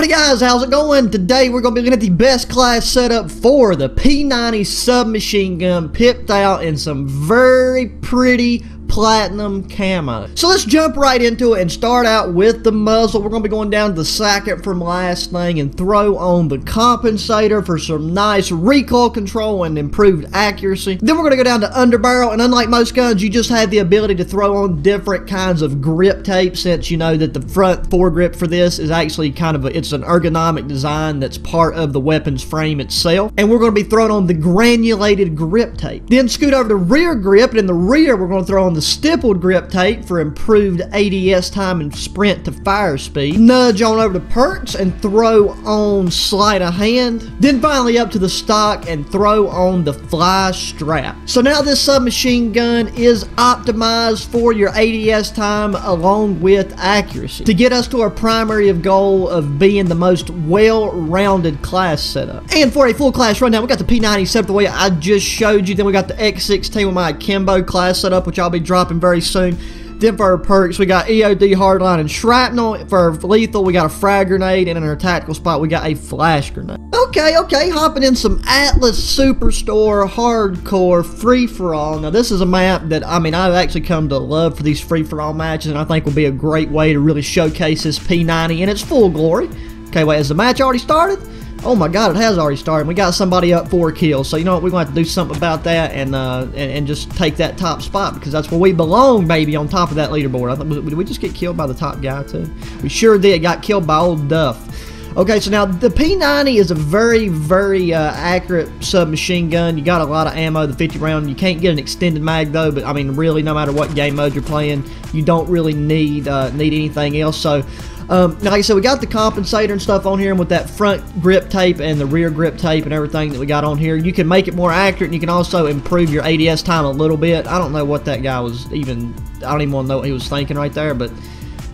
Howdy guys, how's it going? Today we're going to be looking at the best class setup for the P90 submachine gun pipped out in some very pretty platinum camo. So let's jump right into it and start out with the muzzle. We're going to be going down the second from last thing and throw on the compensator for some nice recoil control and improved accuracy. Then we're going to go down to underbarrel and unlike most guns, you just have the ability to throw on different kinds of grip tape since you know that the front foregrip for this is actually kind of a, it's an ergonomic design that's part of the weapon's frame itself. And we're going to be throwing on the granulated grip tape. Then scoot over to rear grip and in the rear we're going to throw on the the stippled grip tape for improved ADS time and sprint to fire speed. Nudge on over to perks and throw on sleight of hand. Then finally up to the stock and throw on the fly strap. So now this submachine gun is optimized for your ADS time along with accuracy to get us to our primary of goal of being the most well-rounded class setup. And for a full class rundown, we got the P90 set the way I just showed you. Then we got the X16 with my Akimbo class setup, which I'll be dropping very soon. Then for our perks, we got EOD hardline and shrapnel. For lethal, we got a frag grenade, and in our tactical spot, we got a flash grenade. Okay, okay, hopping in some Atlas Superstore Hardcore Free For All. Now, this is a map that I mean I've actually come to love for these free for all matches, and I think will be a great way to really showcase this P90 in its full glory. Okay, wait, has the match already started? Oh my god, it has already started. We got somebody up four kills. So you know what? We're going to have to do something about that and, uh, and, and just take that top spot because that's where we belong, baby, on top of that leaderboard. I thought, did we just get killed by the top guy too? We sure did. Got killed by old Duff. Okay, so now the P90 is a very, very uh, accurate submachine gun. You got a lot of ammo, the 50 round. You can't get an extended mag though, but I mean, really, no matter what game mode you're playing, you don't really need uh, need anything else. So um, like I said, we got the compensator and stuff on here, and with that front grip tape and the rear grip tape and everything that we got on here, you can make it more accurate, and you can also improve your ADS time a little bit. I don't know what that guy was even, I don't even want to know what he was thinking right there, but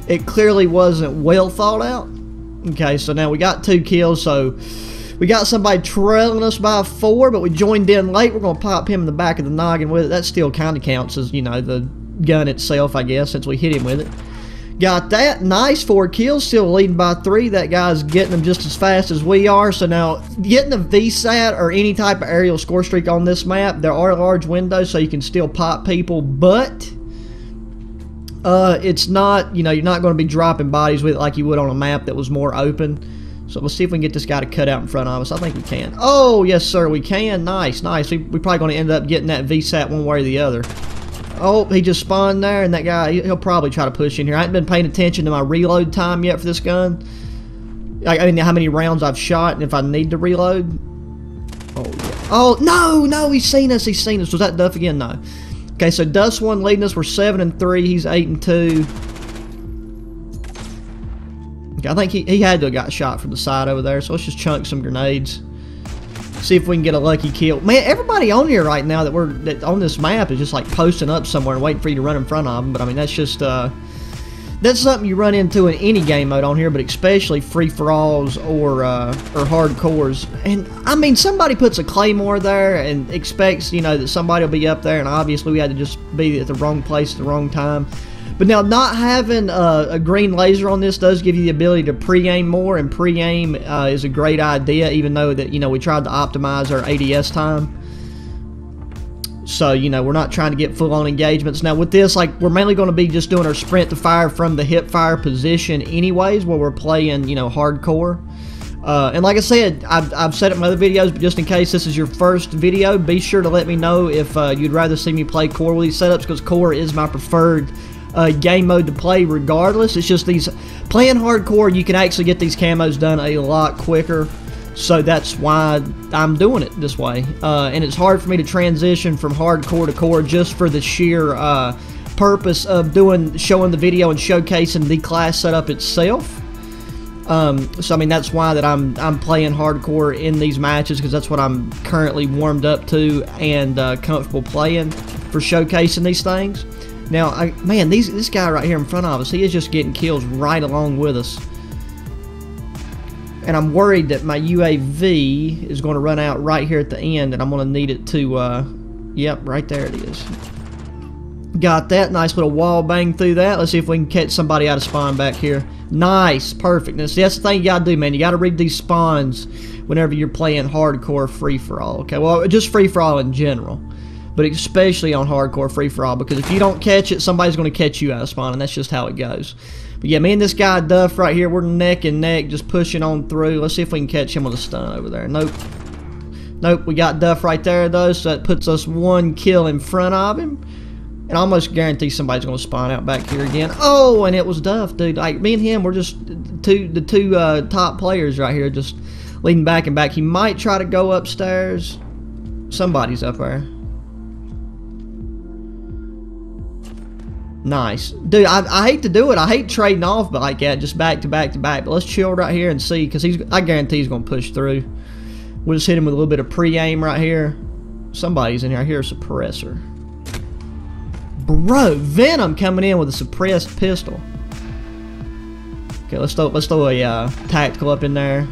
it clearly wasn't well thought out. Okay, so now we got two kills, so we got somebody trailing us by four, but we joined in late. We're going to pop him in the back of the noggin with it. That still kind of counts as, you know, the gun itself, I guess, since we hit him with it. Got that. Nice. Four kills. Still leading by three. That guy's getting them just as fast as we are. So now, getting a VSAT or any type of aerial score streak on this map, there are large windows so you can still pop people, but uh, it's not, you know, you're not going to be dropping bodies with it like you would on a map that was more open. So let's see if we can get this guy to cut out in front of us. I think we can. Oh, yes, sir, we can. Nice, nice. We, we're probably going to end up getting that VSAT one way or the other. Oh, he just spawned there, and that guy, he'll probably try to push in here. I haven't been paying attention to my reload time yet for this gun. I, I mean, how many rounds I've shot, and if I need to reload. Oh, yeah. Oh, no, no, he's seen us, he's seen us. Was that Duff again? No. Okay, so Dust one leading us. We're 7 and 3. He's 8 and 2. Okay, I think he, he had to have got shot from the side over there, so let's just chunk some grenades see if we can get a lucky kill. Man, everybody on here right now that we're that on this map is just like posting up somewhere and waiting for you to run in front of them. But I mean, that's just uh, that's something you run into in any game mode on here, but especially free for alls or uh, or hardcores. And I mean, somebody puts a claymore there and expects you know that somebody will be up there, and obviously we had to just be at the wrong place at the wrong time. But now, not having a, a, green laser on this does give you the ability to pre-aim more, and pre-aim uh, is a great idea, even though that, you know, we tried to optimize our ADS time. So, you know, we're not trying to get full-on engagements. Now, with this, like, we're mainly going to be just doing our sprint to fire from the hip fire position anyways, where we're playing, you know, hardcore. Uh, and like I said, I've, I've said it in my other videos, but just in case this is your first video, be sure to let me know if uh, you'd rather see me play core with these setups, because core is my preferred uh, game mode to play regardless. It's just these, playing hardcore, you can actually get these camos done a lot quicker. So that's why I'm doing it this way. Uh, and it's hard for me to transition from hardcore to core just for the sheer uh, purpose of doing, showing the video and showcasing the class setup itself. Um, so I mean that's why that I'm I'm playing hardcore in these matches because that's what I'm currently warmed up to and uh, comfortable playing for showcasing these things. Now, I, man, these, this guy right here in front of us, he is just getting kills right along with us. And I'm worried that my UAV is going to run out right here at the end, and I'm going to need it to, uh, yep, right there it is. Got that. Nice little wall bang through that. Let's see if we can catch somebody out of spawn back here. Nice, perfect. See, that's the thing you gotta do, man. You gotta read these spawns whenever you're playing hardcore free for all. Okay, well, just free for all in general, but especially on hardcore free for all because if you don't catch it, somebody's gonna catch you out of spawn, and that's just how it goes. But yeah, me and this guy Duff right here, we're neck and neck, just pushing on through. Let's see if we can catch him with a stun over there. Nope. Nope, we got Duff right there though, so that puts us one kill in front of him. And I almost guarantee somebody's going to spawn out back here again. Oh, and it was Duff, dude. Like, me and him, we're just two, the two uh, top players right here, just leading back and back. He might try to go upstairs. Somebody's up there. Nice. Dude, I, I hate to do it. I hate trading off but like that, just back to back to back. But let's chill right here and see, because he's I guarantee he's going to push through. We'll just hit him with a little bit of pre-aim right here. Somebody's in here. I hear a suppressor. Bro, Venom coming in with a suppressed pistol. Okay, let's throw let's throw a uh, tactical up in there.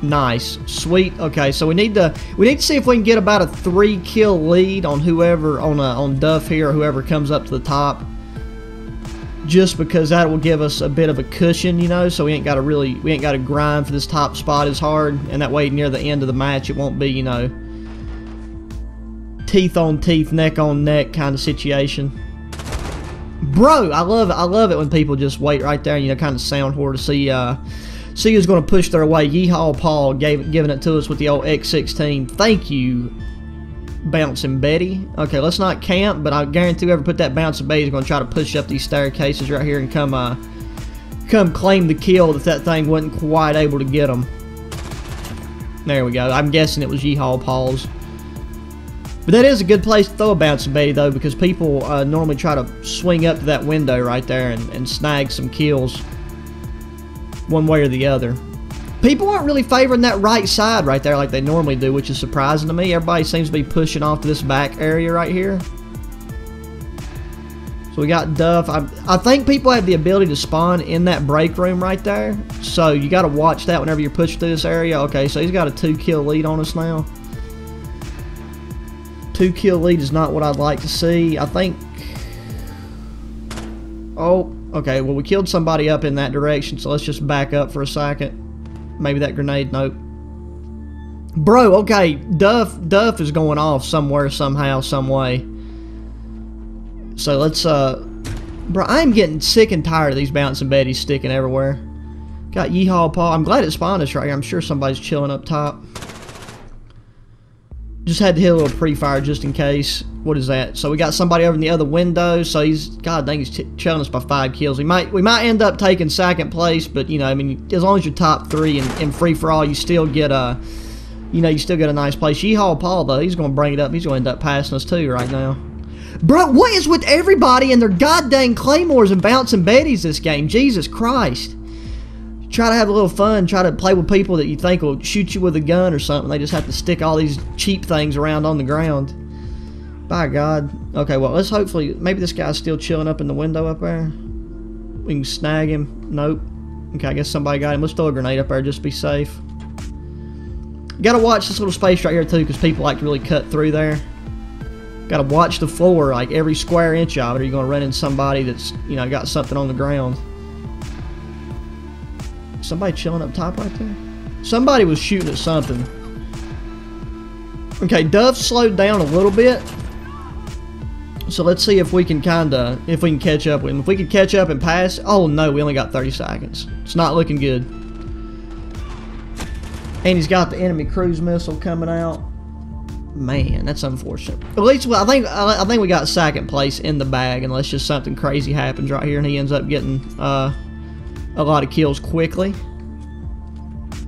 Nice, sweet. Okay, so we need to we need to see if we can get about a three kill lead on whoever on uh, on Duff here or whoever comes up to the top. Just because that will give us a bit of a cushion, you know, so we ain't got to really we ain't got to grind for this top spot as hard, and that way near the end of the match it won't be, you know, teeth on teeth, neck on neck kind of situation. Bro, I love it. I love it when people just wait right there and, you know, kind of sound whore to see, uh, see who's going to push their way. Yeehaw Paul gave, giving it to us with the old X16. Thank you, Bouncing Betty. Okay, let's not camp, but I guarantee whoever put that Bouncing Betty is going to try to push up these staircases right here and come, uh, come claim the kill if that thing wasn't quite able to get them. There we go. I'm guessing it was Yeehaw Paul's. But that is a good place to throw a bouncing Betty, though, because people uh, normally try to swing up to that window right there and, and snag some kills one way or the other. People aren't really favoring that right side right there like they normally do, which is surprising to me. Everybody seems to be pushing off to this back area right here. So we got Duff. I, I think people have the ability to spawn in that break room right there. So you got to watch that whenever you're pushing through this area. Okay, so he's got a two kill lead on us now two kill lead is not what I'd like to see. I think... Oh, okay. Well, we killed somebody up in that direction, so let's just back up for a second. Maybe that grenade. Nope. Bro, okay. Duff, Duff is going off somewhere, somehow, some way. So let's, uh... Bro, I'm getting sick and tired of these bouncing betties sticking everywhere. Got Yeehaw Paul. I'm glad it spawned us right here. I'm sure somebody's chilling up top. Just had to hit a little pre-fire just in case. What is that? So we got somebody over in the other window. So he's, God dang, he's trailing us by five kills. We might, we might end up taking second place, but you know, I mean, as long as you're top three and, and free for all, you still get a, you know, you still get a nice place. Yeehaw Paul though, he's going to bring it up. He's to end up passing us too right now. Bro, what is with everybody and their goddamn claymores and bouncing betties this game? Jesus Christ try to have a little fun, try to play with people that you think will shoot you with a gun or something. They just have to stick all these cheap things around on the ground. By God. Okay, well, let's hopefully... Maybe this guy's still chilling up in the window up there. We can snag him. Nope. Okay, I guess somebody got him. Let's throw a grenade up there just to be safe. Gotta watch this little space right here, too, because people like to really cut through there. Gotta watch the floor, like every square inch of it, or you're gonna run into somebody that's, you know, got something on the ground. Somebody chilling up top right there? Somebody was shooting at something. Okay, Dove slowed down a little bit. So let's see if we can kind of, if we can catch up with him. If we can catch up and pass. Oh no, we only got 30 seconds. It's not looking good. And he's got the enemy cruise missile coming out. Man, that's unfortunate. At least, well, I think I think we got second place in the bag, unless just something crazy happens right here, and he ends up getting uh, a lot of kills quickly.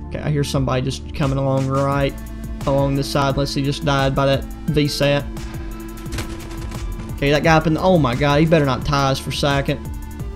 Okay, I hear somebody just coming along right along this side unless he just died by that VSAT. Okay, that guy up in the, oh my god, he better not tie us for second.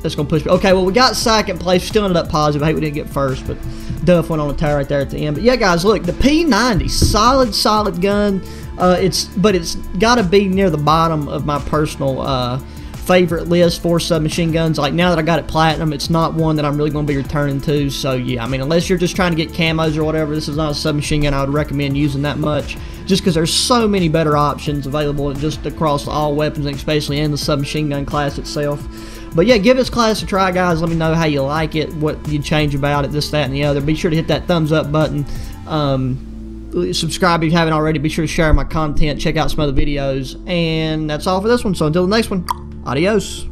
That's gonna push me. Okay, well we got second place, still ended up positive. I hate we didn't get first, but Duff went on a tie right there at the end. But yeah, guys, look, the P90, solid, solid gun. Uh, it's but it's got to be near the bottom of my personal uh, favorite list for submachine guns. Like now that I got it platinum, it's not one that I'm really going to be returning to. So yeah, I mean, unless you're just trying to get camos or whatever, this is not a submachine gun I would recommend using that much. Just because there's so many better options available just across all weapons, especially in the submachine gun class itself. But yeah, give this class a try, guys. Let me know how you like it, what you change about it, this, that, and the other. Be sure to hit that thumbs up button. Um, subscribe if you haven't already. Be sure to share my content. Check out some other videos. And that's all for this one. So until the next one, adios.